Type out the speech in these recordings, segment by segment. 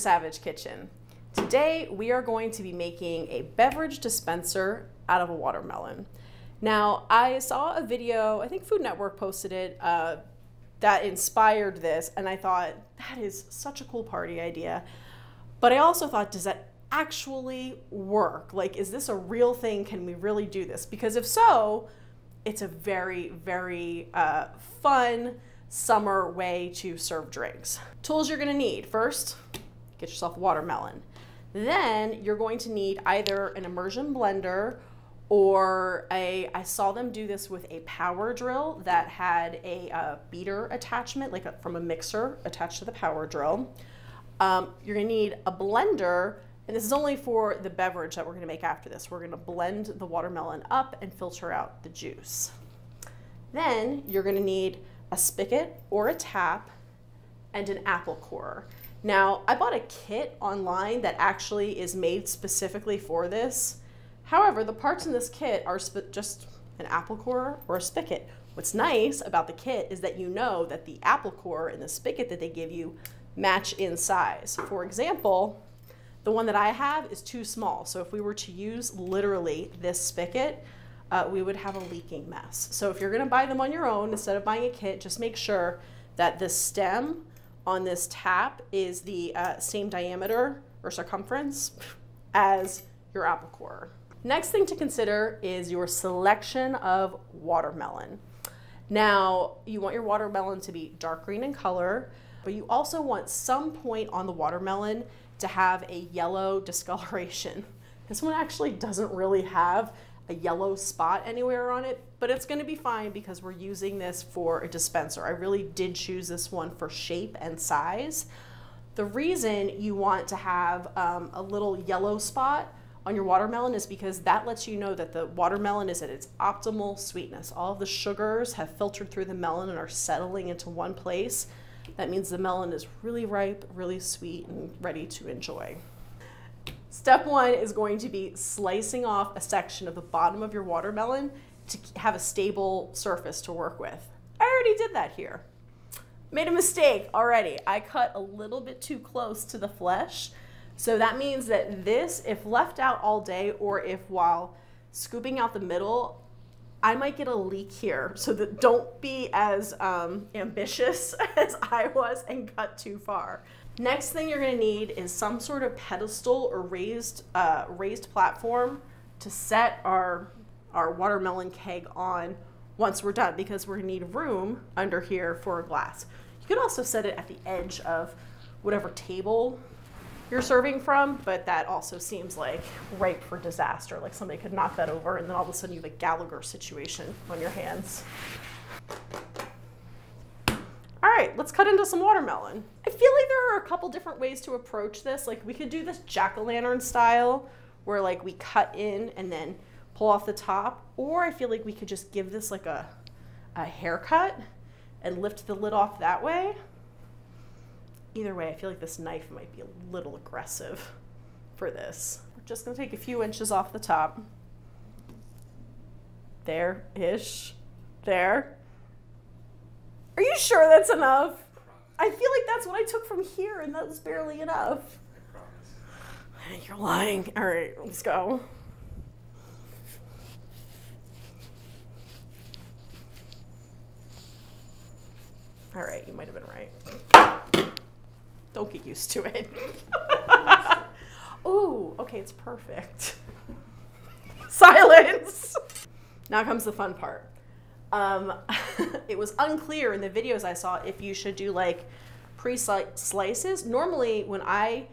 Savidge Kitchen. Today we are going to be making a beverage dispenser out of a watermelon. Now I saw a video, I think Food Network posted it, uh, that inspired this and I thought that is such a cool party idea. But I also thought, does that actually work? Like, is this a real thing? Can we really do this? Because if so, it's a very, very uh, fun summer way to serve drinks. Tools you're gonna need. First, get yourself a watermelon. Then you're going to need either an immersion blender or a, I saw them do this with a power drill that had a uh, beater attachment, like a, from a mixer attached to the power drill. Um, you're gonna need a blender and this is only for the beverage that we're gonna make after this. We're gonna blend the watermelon up and filter out the juice. Then you're gonna need a spigot or a tap and an apple core. Now, I bought a kit online that actually is made specifically for this. However, the parts in this kit are just an apple core or a spigot. What's nice about the kit is that you know that the apple core and the spigot that they give you match in size. For example, the one that I have is too small. So if we were to use literally this spigot, uh, we would have a leaking mess. So if you're gonna buy them on your own, instead of buying a kit, just make sure that the stem on this tap is the uh, same diameter or circumference as your apple core. Next thing to consider is your selection of watermelon. Now, you want your watermelon to be dark green in color, but you also want some point on the watermelon to have a yellow discoloration. This one actually doesn't really have a yellow spot anywhere on it, but it's gonna be fine because we're using this for a dispenser. I really did choose this one for shape and size. The reason you want to have um, a little yellow spot on your watermelon is because that lets you know that the watermelon is at its optimal sweetness. All the sugars have filtered through the melon and are settling into one place. That means the melon is really ripe, really sweet, and ready to enjoy. Step one is going to be slicing off a section of the bottom of your watermelon to have a stable surface to work with. I already did that here. Made a mistake already. I cut a little bit too close to the flesh. So that means that this, if left out all day or if while scooping out the middle, I might get a leak here. So that don't be as um, ambitious as I was and cut too far. Next thing you're gonna need is some sort of pedestal or raised, uh, raised platform to set our, our watermelon keg on once we're done because we're gonna need room under here for a glass. You can also set it at the edge of whatever table you're serving from, but that also seems like ripe for disaster. Like somebody could knock that over and then all of a sudden you have a Gallagher situation on your hands. Right, let's cut into some watermelon. I feel like there are a couple different ways to approach this. Like we could do this jack-o'-lantern style where like we cut in and then pull off the top. Or I feel like we could just give this like a, a haircut and lift the lid off that way. Either way, I feel like this knife might be a little aggressive for this. We're just gonna take a few inches off the top. There-ish, there. Are you sure that's enough? I feel like that's what I took from here and that was barely enough. You're lying. All right, let's go. All right, you might have been right. Don't get used to it. Ooh, okay, it's perfect. Silence. Now comes the fun part. Um, it was unclear in the videos I saw if you should do like pre-slices. Normally, when I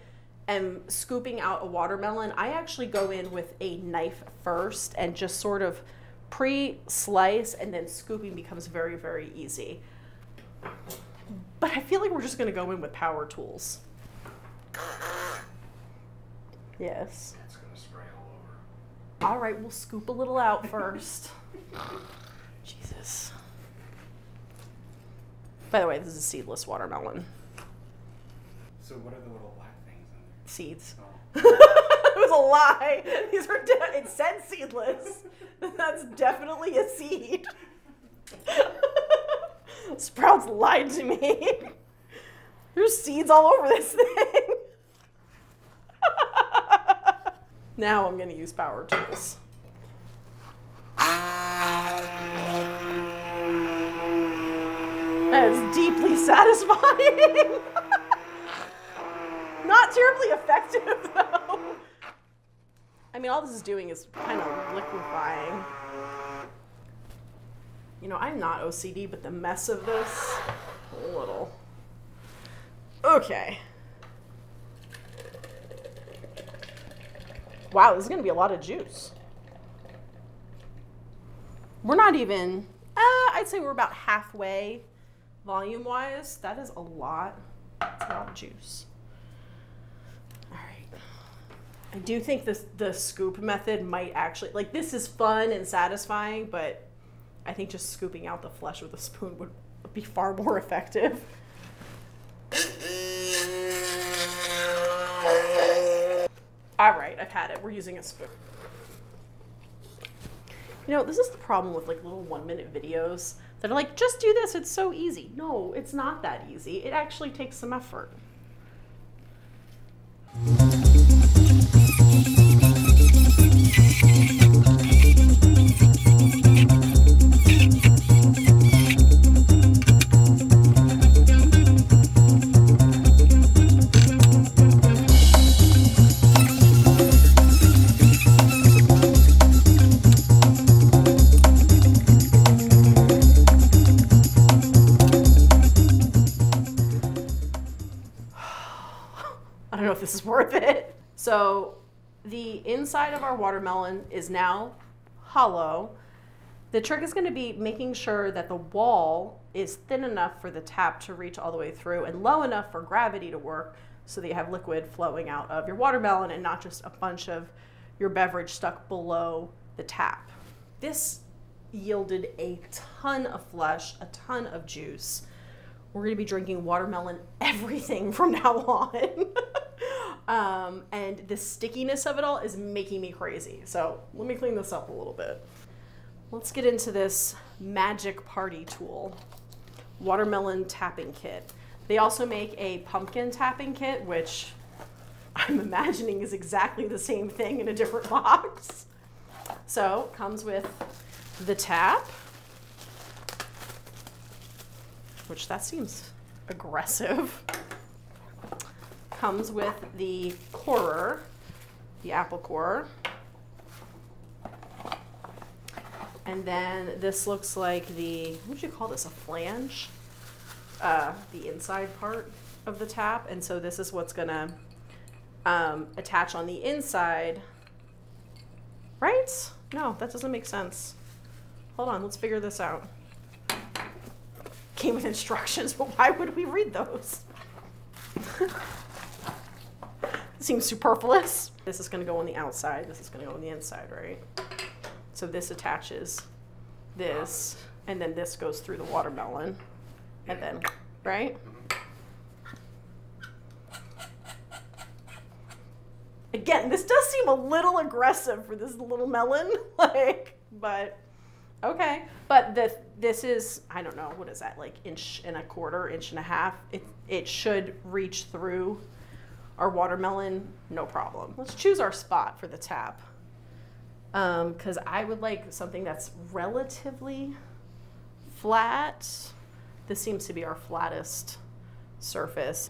am scooping out a watermelon, I actually go in with a knife first and just sort of pre-slice and then scooping becomes very, very easy. But I feel like we're just gonna go in with power tools. Yes. all All right, we'll scoop a little out first. Jesus. By the way, this is a seedless watermelon. So what are the little black things on there? Seeds. Oh. it was a lie. These are de- it said seedless. That's definitely a seed. Sprouts lied to me. There's seeds all over this thing. now I'm going to use power tools. That is deeply satisfying. Not terribly effective, though. I mean, all this is doing is kind of liquefying. You know, I'm not OCD, but the mess of this, a little. Okay. Wow, this is going to be a lot of juice. We're not even, uh, I'd say we're about halfway volume wise. That is a lot. That's a lot of juice. All right. I do think this the scoop method might actually like this is fun and satisfying, but I think just scooping out the flesh with a spoon would be far more effective. All right, I've had it. We're using a spoon. You know, this is the problem with like little one minute videos that are like, just do this, it's so easy. No, it's not that easy. It actually takes some effort. I worth it. So the inside of our watermelon is now hollow. The trick is going to be making sure that the wall is thin enough for the tap to reach all the way through and low enough for gravity to work so that you have liquid flowing out of your watermelon and not just a bunch of your beverage stuck below the tap. This yielded a ton of flesh, a ton of juice. We're going to be drinking watermelon everything from now on. um, and the stickiness of it all is making me crazy. So let me clean this up a little bit. Let's get into this magic party tool watermelon tapping kit. They also make a pumpkin tapping kit, which I'm imagining is exactly the same thing in a different box. So comes with the tap, which that seems aggressive. Comes with the corer, the apple corer. And then this looks like the, what would you call this, a flange? Uh, the inside part of the tap. And so this is what's gonna um, attach on the inside. Right? No, that doesn't make sense. Hold on, let's figure this out. Came with instructions, but why would we read those? Seems superfluous. This is gonna go on the outside, this is gonna go on the inside, right? So this attaches this, and then this goes through the watermelon, and then, right? Again, this does seem a little aggressive for this little melon, like, but okay. But the this is I don't know what is that like inch and a quarter, inch and a half. It it should reach through our watermelon, no problem. Let's choose our spot for the tap because um, I would like something that's relatively flat. This seems to be our flattest surface.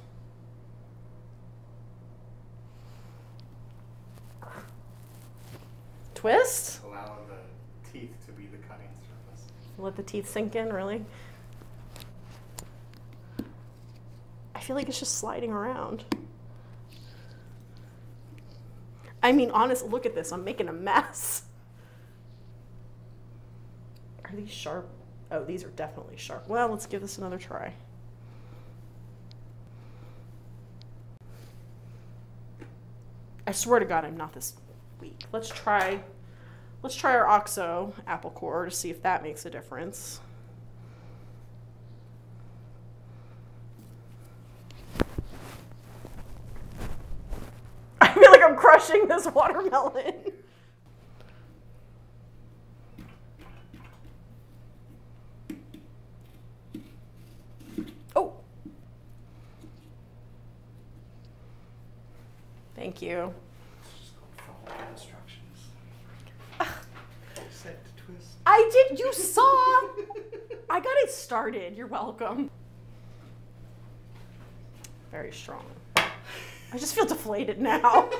Twist? Allow the teeth to be the cutting surface. Let the teeth sink in, really? I feel like it's just sliding around. I mean, honest, look at this. I'm making a mess. Are these sharp? Oh, these are definitely sharp. Well, let's give this another try. I swear to God, I'm not this weak. Let's try, let's try our OXO apple core to see if that makes a difference. crushing this watermelon. oh. Thank you. I did. You saw. I got it started. You're welcome. Very strong. I just feel deflated now.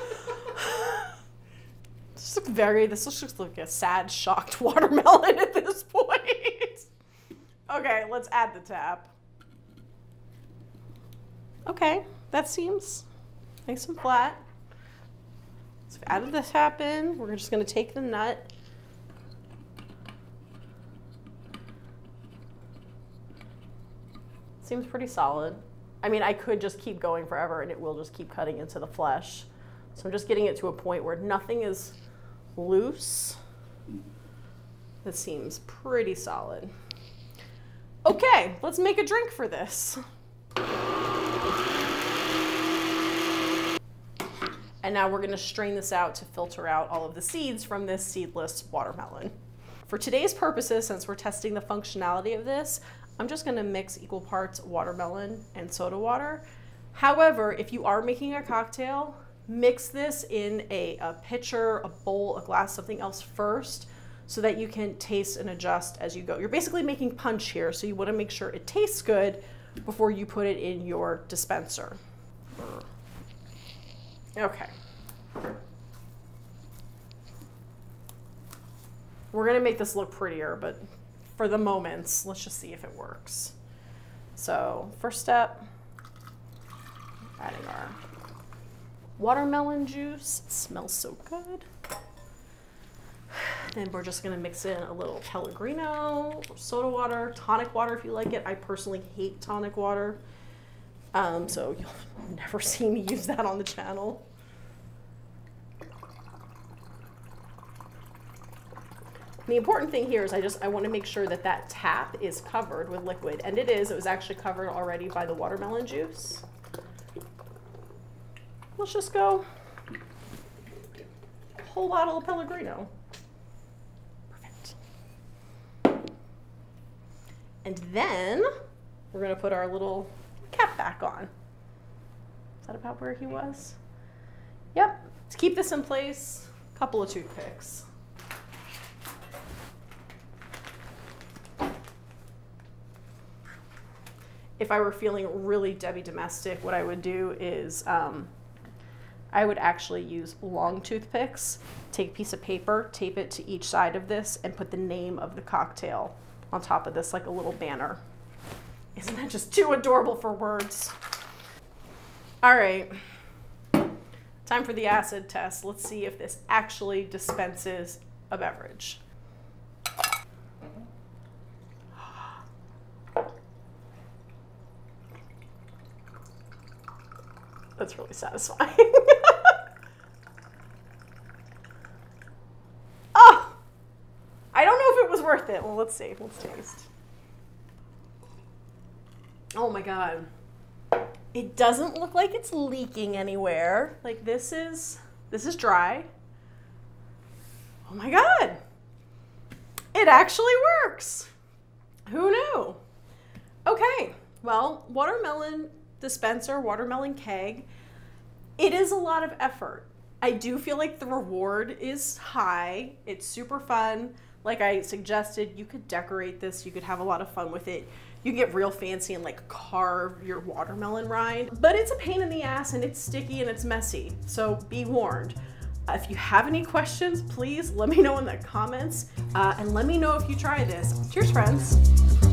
This looks very. This looks like a sad, shocked watermelon at this point. okay, let's add the tap. Okay, that seems nice and flat. So we've added the tap in. We're just to take the nut. Seems pretty solid. I mean, I could just keep going forever and it will just keep cutting into the flesh. So I'm just getting it to a point where nothing is loose. This seems pretty solid. Okay, let's make a drink for this. And now we're gonna strain this out to filter out all of the seeds from this seedless watermelon. For today's purposes, since we're testing the functionality of this, I'm just gonna mix equal parts watermelon and soda water. However, if you are making a cocktail, mix this in a, a pitcher, a bowl, a glass, something else first so that you can taste and adjust as you go. You're basically making punch here, so you wanna make sure it tastes good before you put it in your dispenser. Okay. We're gonna make this look prettier, but for the moments, let's just see if it works. So first step, adding our watermelon juice. It smells so good. Then we're just gonna mix in a little Pellegrino, soda water, tonic water if you like it. I personally hate tonic water. Um, so you'll never see me use that on the channel. The important thing here is I just, I wanna make sure that that tap is covered with liquid, and it is, it was actually covered already by the watermelon juice. Let's just go whole bottle of Pellegrino. Perfect. And then we're gonna put our little cap back on. Is that about where he was? Yep, to keep this in place, a couple of toothpicks. If I were feeling really Debbie domestic, what I would do is um, I would actually use long toothpicks, take a piece of paper, tape it to each side of this, and put the name of the cocktail on top of this like a little banner. Isn't that just too adorable for words? All right, time for the acid test. Let's see if this actually dispenses a beverage. That's really satisfying. oh! I don't know if it was worth it. Well, let's see. Let's taste. Oh my god. It doesn't look like it's leaking anywhere. Like this is this is dry. Oh my god. It actually works. Who knew? Okay. Well, watermelon dispenser, watermelon keg, it is a lot of effort. I do feel like the reward is high. It's super fun. Like I suggested, you could decorate this, you could have a lot of fun with it. You can get real fancy and like carve your watermelon rind, but it's a pain in the ass and it's sticky and it's messy. So be warned. Uh, if you have any questions, please let me know in the comments uh, and let me know if you try this. Cheers, friends.